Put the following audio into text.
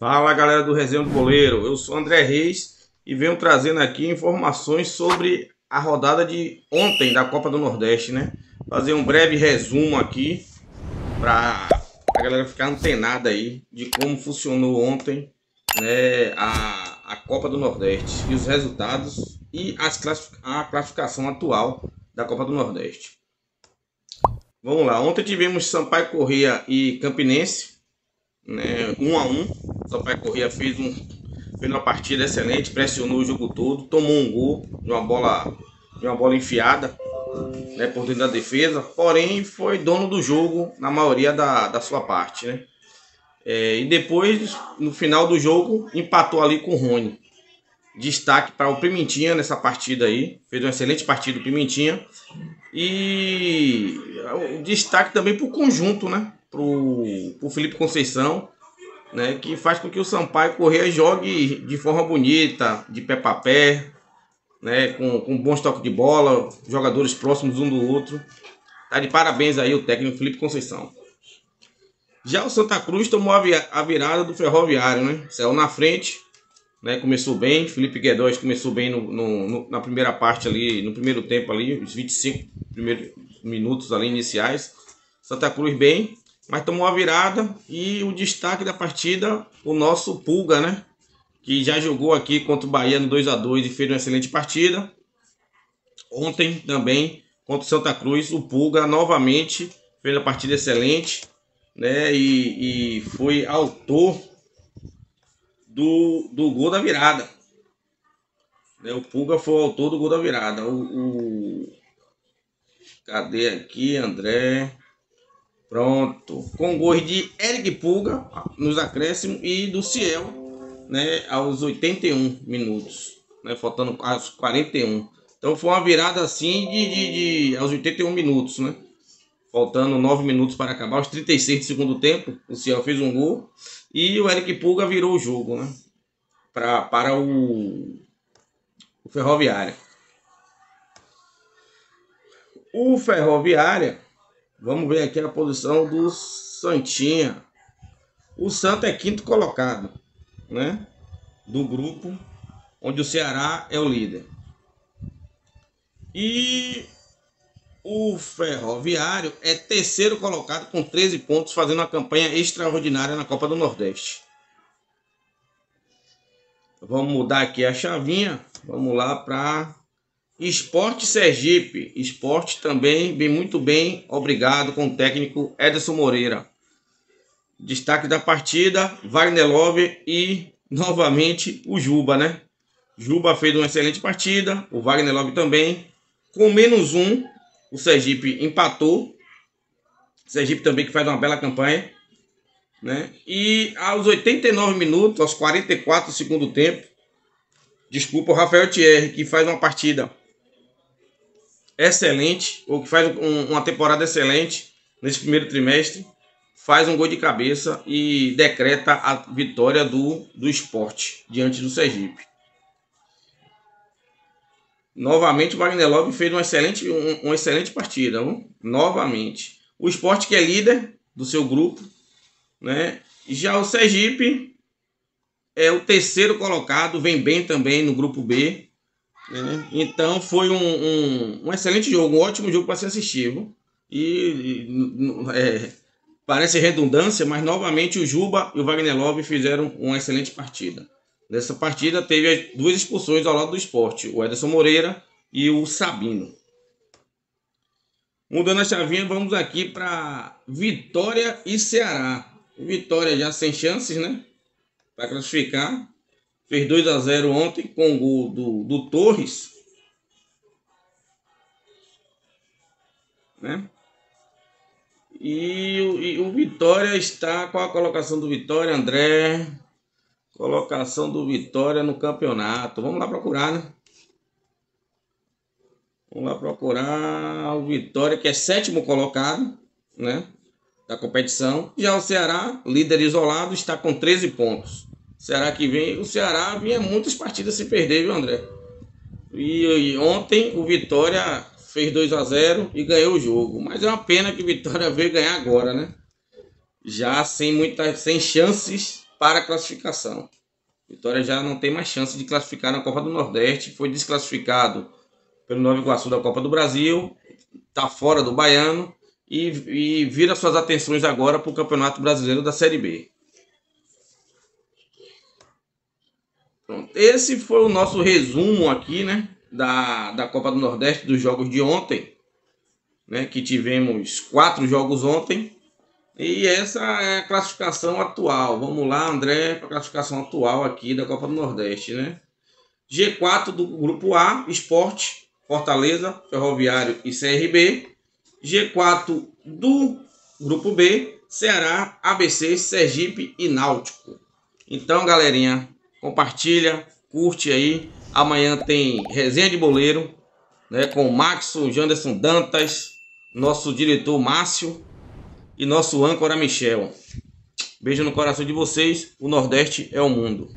Fala galera do Resenha do Boleiro, eu sou André Reis e venho trazendo aqui informações sobre a rodada de ontem da Copa do Nordeste, né? Fazer um breve resumo aqui para a galera ficar antenada aí de como funcionou ontem né, a, a Copa do Nordeste e os resultados e as classific a classificação atual da Copa do Nordeste. Vamos lá, ontem tivemos Sampaio Corrêa e Campinense, né, um a um. Sampaio Corrêa fez, um, fez uma partida excelente, pressionou o jogo todo, tomou um gol de uma bola, de uma bola enfiada né, por dentro da defesa, porém foi dono do jogo na maioria da, da sua parte. Né? É, e depois, no final do jogo, empatou ali com o Rony. Destaque para o Pimentinha nessa partida aí. Fez uma excelente partida o Pimentinha. E destaque também para o conjunto, né? Para o Felipe Conceição, né? Que faz com que o Sampaio Correia jogue de forma bonita, de pé para pé, né? Com, com bons toques de bola, jogadores próximos um do outro. Tá de parabéns aí o técnico Felipe Conceição. Já o Santa Cruz tomou a virada do Ferroviário, né? Saiu na frente, né? Começou bem, Felipe Guedóis começou bem no, no, no, na primeira parte ali, no primeiro tempo ali, os 25 primeiros minutos ali iniciais. Santa Cruz bem, mas tomou a virada e o destaque da partida, o nosso Pulga, né? Que já jogou aqui contra o Bahia no 2 a 2 e fez uma excelente partida. Ontem também contra o Santa Cruz, o Pulga novamente fez uma partida excelente, né? E, e foi autor do, do gol da virada. Né? O Pulga foi o autor do gol da virada. O, o... Cadê aqui, André? Pronto. Com gols de Eric Pulga nos acréscimos e do Ciel né, aos 81 minutos. Né, faltando aos 41. Então foi uma virada assim de, de, de aos 81 minutos, né? Faltando 9 minutos para acabar, aos 36 do segundo tempo, o Ciel fez um gol e o Eric Pulga virou o jogo, né? Pra, para o, o Ferroviária. O Ferroviária, vamos ver aqui a posição do Santinha. O Santo é quinto colocado, né? Do grupo, onde o Ceará é o líder. E o Ferroviário é terceiro colocado com 13 pontos, fazendo uma campanha extraordinária na Copa do Nordeste. Vamos mudar aqui a chavinha. Vamos lá para Esporte Sergipe. Esporte também bem muito bem, obrigado com o técnico Ederson Moreira. Destaque da partida, Wagner Love e novamente o Juba, né? Juba fez uma excelente partida, o Wagner Love também. Com menos um, o Sergipe empatou. O Sergipe também que faz uma bela campanha. Né? E aos 89 minutos, aos 44 do segundo tempo, desculpa, o Rafael Thierry, que faz uma partida excelente, ou que faz um, uma temporada excelente nesse primeiro trimestre, faz um gol de cabeça e decreta a vitória do, do esporte diante do Sergipe. Novamente o Wagner Love fez uma excelente, um, uma excelente partida. Novamente. O esporte que é líder do seu grupo. Né? Já o Sergipe é o terceiro colocado, vem bem também no grupo B. Né? Então foi um, um, um, excelente jogo, um ótimo jogo para se assistir. Viu? E é, parece redundância, mas novamente o Juba e o Wagner Love fizeram uma excelente partida. Nessa partida teve duas expulsões ao lado do esporte, o Ederson Moreira e o Sabino. Mudando a chavinha, vamos aqui para Vitória e Ceará. Vitória já sem chances, né? Para classificar. Fez 2 a 0 ontem com o gol do, do Torres. Né? E, e o Vitória está. Qual a colocação do Vitória, André? Colocação do Vitória no campeonato. Vamos lá procurar, né? Vamos lá procurar o Vitória, que é sétimo colocado, né? Da competição. Já o Ceará, líder isolado, está com 13 pontos. Ceará que vem. O Ceará vinha muitas partidas sem perder, viu, André? E, e ontem o Vitória fez 2 a 0 e ganhou o jogo. Mas é uma pena que o Vitória veio ganhar agora, né? Já sem muitas sem chances para classificação. Vitória já não tem mais chance de classificar na Copa do Nordeste, foi desclassificado pelo Nova Iguaçu da Copa do Brasil, está fora do Baiano e, e vira suas atenções agora para o Campeonato Brasileiro da Série B. Pronto. Esse foi o nosso resumo aqui, né, da, da Copa do Nordeste dos jogos de ontem, né, que tivemos quatro jogos ontem e essa é a classificação atual. Vamos lá, André, para a classificação atual aqui da Copa do Nordeste, né? G4 do grupo A, Esporte, Fortaleza, Ferroviário e CRB. G4 do grupo B, Ceará, ABC, Sergipe e Náutico. Então, galerinha, compartilha, curte aí. Amanhã tem resenha de boleiro, né, com o Maxo, Janderson Dantas, nosso diretor Márcio e nosso âncora Michel. Beijo no coração de vocês. O Nordeste é o mundo.